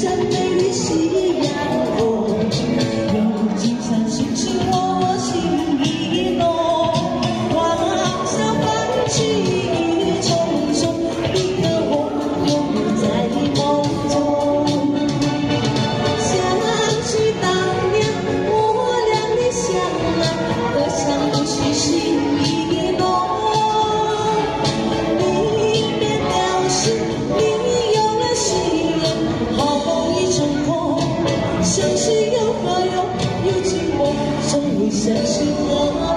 shut 空。相识又